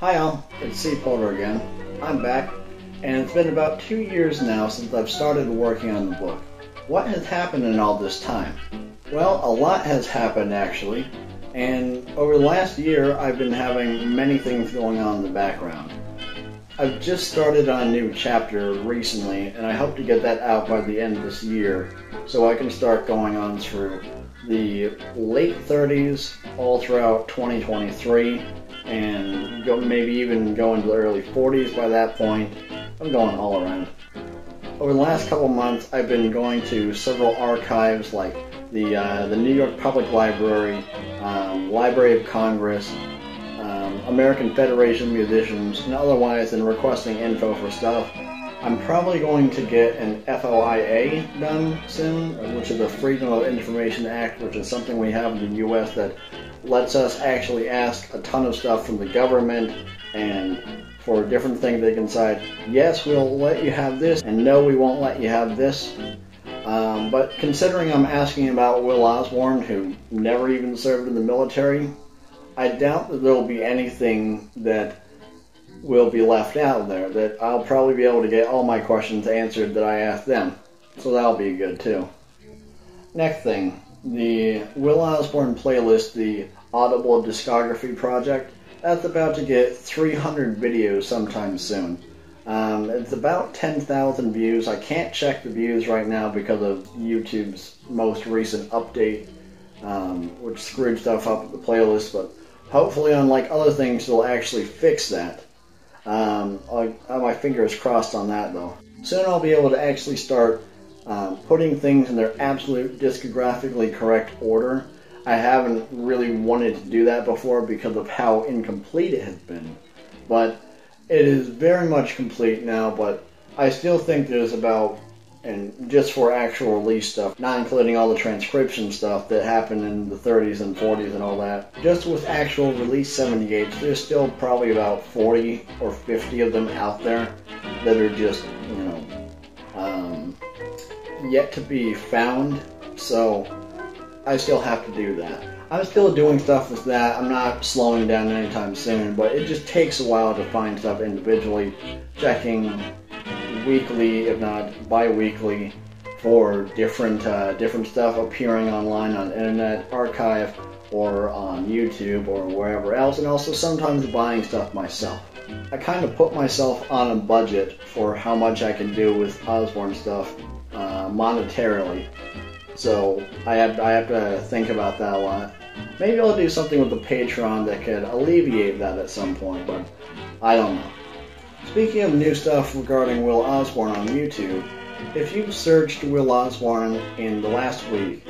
Hi all, it's C. Porter again. I'm back, and it's been about two years now since I've started working on the book. What has happened in all this time? Well, a lot has happened actually, and over the last year I've been having many things going on in the background. I've just started on a new chapter recently, and I hope to get that out by the end of this year so I can start going on through the late 30s all throughout 2023 and go, maybe even go into the early 40s by that point. I'm going all around. Over the last couple months, I've been going to several archives like the uh, the New York Public Library, um, Library of Congress, um, American Federation of Musicians, and otherwise, and requesting info for stuff. I'm probably going to get an FOIA done soon, which is the Freedom of Information Act, which is something we have in the U.S. that lets us actually ask a ton of stuff from the government and for a different things they can decide, yes, we'll let you have this, and no, we won't let you have this. Um, but considering I'm asking about Will Osborne, who never even served in the military, I doubt that there will be anything that will be left out there. That I'll probably be able to get all my questions answered that I asked them. So that'll be good too. Next thing, the Will Osborne playlist, the Audible Discography Project. That's about to get 300 videos sometime soon. Um, it's about 10,000 views. I can't check the views right now because of YouTube's most recent update, um, which screwed stuff up with the playlist, but hopefully, unlike other things, they'll actually fix that. Um, I have my fingers crossed on that though. Soon I'll be able to actually start um, putting things in their absolute discographically correct order. I haven't really wanted to do that before because of how incomplete it has been. But it is very much complete now, but I still think there's about, and just for actual release stuff, not including all the transcription stuff that happened in the 30s and 40s and all that, just with actual release 78s, there's still probably about 40 or 50 of them out there that are just, you know, um, yet to be found, so I still have to do that. I'm still doing stuff with that. I'm not slowing down anytime soon, but it just takes a while to find stuff individually, checking weekly, if not bi-weekly, for different uh, different stuff appearing online on Internet Archive or on YouTube or wherever else, and also sometimes buying stuff myself. I kind of put myself on a budget for how much I can do with Osborne stuff uh, monetarily. So I have I have to think about that a lot. Maybe I'll do something with the Patreon that could alleviate that at some point, but I don't know. Speaking of new stuff regarding Will Osborne on YouTube, if you've searched Will Osborne in the last week,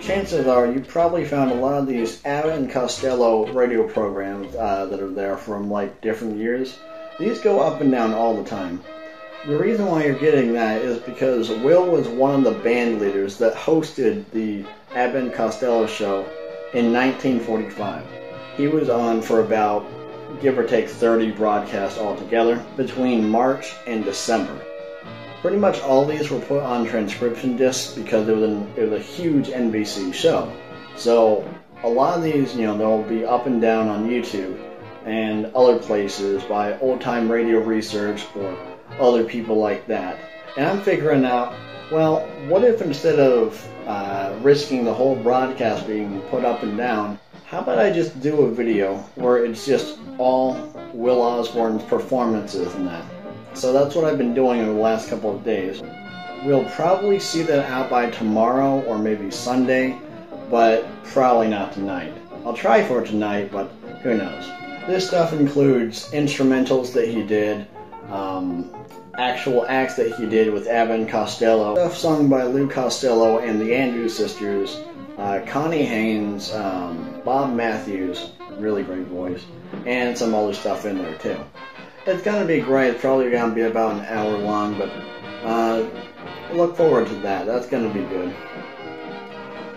chances are you probably found a lot of these Abbott and Costello radio programs uh, that are there from like different years. These go up and down all the time. The reason why you're getting that is because Will was one of the band leaders that hosted the Abbott and Costello show in 1945. He was on for about, give or take, 30 broadcasts altogether between March and December. Pretty much all these were put on transcription discs because it was, an, it was a huge NBC show. So a lot of these, you know, they'll be up and down on YouTube and other places by old time radio research or other people like that. And I'm figuring out, well, what if instead of uh, risking the whole broadcast being put up and down, how about I just do a video where it's just all Will Osborne's performances and that? So that's what I've been doing over the last couple of days. We'll probably see that out by tomorrow or maybe Sunday, but probably not tonight. I'll try for tonight, but who knows. This stuff includes instrumentals that he did, um, actual acts that he did with Abbott Costello, stuff sung by Lou Costello and the Andrews Sisters, uh, Connie Haynes, um, Bob Matthews, really great voice, and some other stuff in there too. It's gonna be great. It's probably gonna be about an hour long, but uh, look forward to that. That's gonna be good.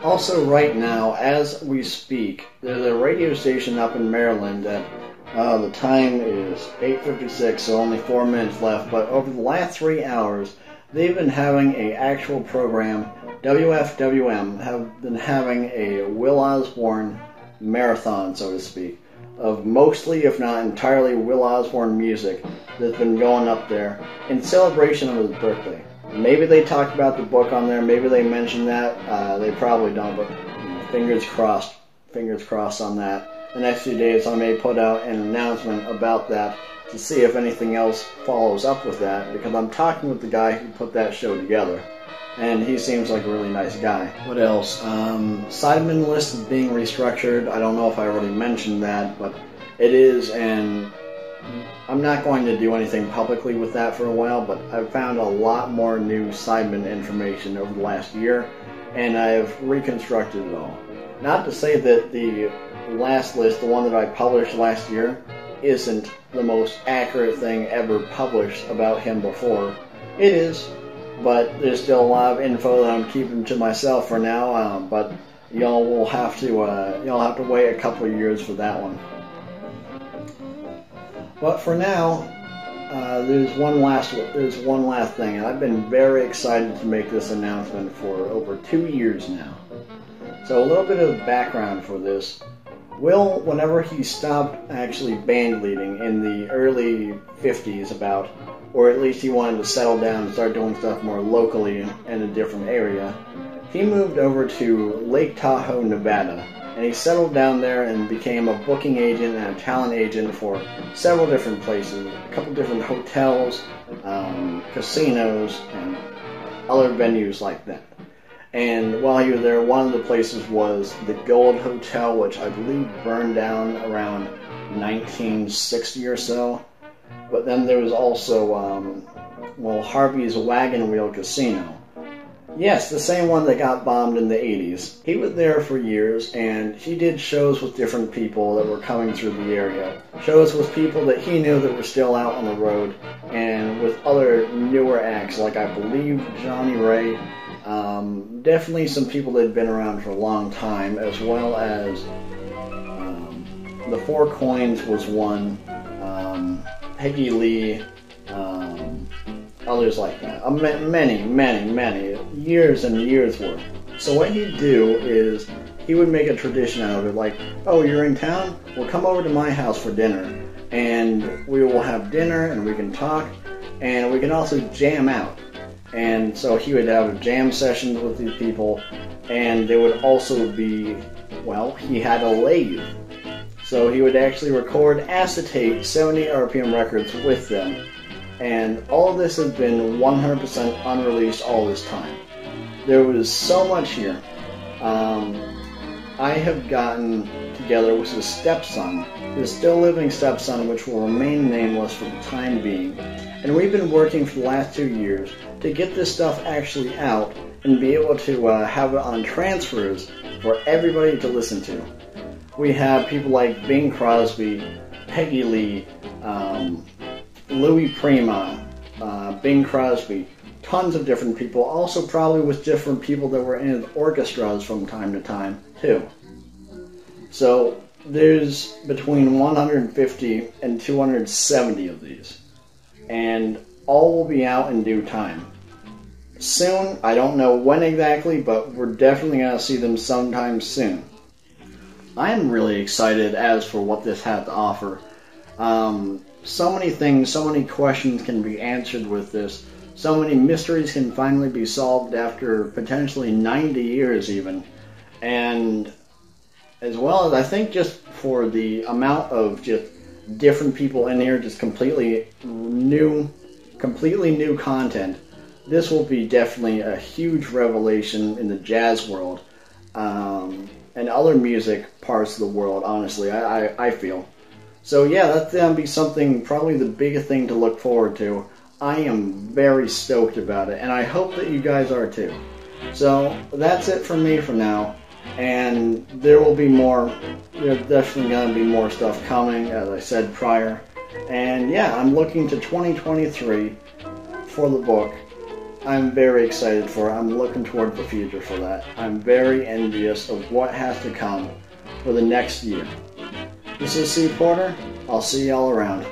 Also, right now, as we speak, there's a radio station up in Maryland that uh, the time is 8.56, so only four minutes left. But over the last three hours, they've been having a actual program. WFWM have been having a Will Osborne marathon, so to speak. of mostly, if not entirely, Will Osborne music that's been going up there in celebration of his birthday. Maybe they talked about the book on there. Maybe they mentioned that. Uh, they probably don't, but fingers crossed. Fingers crossed on that. The next few days, I may put out an announcement about that to see if anything else follows up with that because I'm talking with the guy who put that show together and he seems like a really nice guy. What else? Um, Sidemen list is being restructured. I don't know if I already mentioned that, but it is, and I'm not going to do anything publicly with that for a while, but I've found a lot more new Sidemen information over the last year, and I've reconstructed it all. Not to say that the last list, the one that I published last year, isn't the most accurate thing ever published about him before. It is, but there's still a lot of info that I'm keeping to myself for now. Um, but y'all will have to uh, y'all have to wait a couple of years for that one. But for now, uh, there's one last there's one last thing, I've been very excited to make this announcement for over two years now. So a little bit of background for this. Will, whenever he stopped actually band leading in the early 50s, about or at least he wanted to settle down and start doing stuff more locally in a different area, he moved over to Lake Tahoe, Nevada, and he settled down there and became a booking agent and a talent agent for several different places, a couple different hotels, um, casinos, and other venues like that. And while he was there, one of the places was the Gold Hotel, which I believe burned down around 1960 or so. But then there was also, um, well, Harvey's Wagon Wheel Casino. Yes, the same one that got bombed in the 80s. He was there for years, and he did shows with different people that were coming through the area. Shows with people that he knew that were still out on the road, and with other newer acts, like I believe Johnnie Ray. Um, definitely some people that had been around for a long time, as well as um, the Four Coins was one. Um, Peggy Lee, um, others like that. Uh, many, many, many years and years worth. So what he'd do is he would make a tradition out of it, like, oh, you're in town? Well, come over to my house for dinner, and we will have dinner, and we can talk, and we can also jam out. And so he would have jam sessions with these people, and there would also be, well, he had a lathe so he would actually record acetate 70 RPM records with them. And all this has been 100% unreleased all this time. There was so much here. Um, I have gotten together with his stepson, his still living stepson, which will remain nameless for the time being. And we've been working for the last two years to get this stuff actually out and be able to uh, have it on transfers for everybody to listen to we have people like Bing Crosby, Peggy Lee, um, Louis Prima, uh, Bing Crosby, tons of different people. Also, probably with different people that were in orchestras from time to time, too. So, there's between 150 and 270 of these. And all will be out in due time. Soon, I don't know when exactly, but we're definitely going to see them sometime soon. I'm really excited as for what this had to offer. Um, so many things, so many questions can be answered with this. So many mysteries can finally be solved after potentially 90 years, even. And as well as I think just for the amount of just different people in here, just completely new, completely new content, this will be definitely a huge revelation in the jazz world. Um, and other music parts of the world, honestly, I, I, I feel. So yeah, that's gonna be something, probably the biggest thing to look forward to. I am very stoked about it, and I hope that you guys are too. So that's it from me for now, and there will be more, there's definitely gonna be more stuff coming, as I said prior. And yeah, I'm looking to 2023 for the book. I'm very excited for it. I'm looking toward the future for that. I'm very envious of what has to come for the next year. This is C. Porter. I'll see y'all around.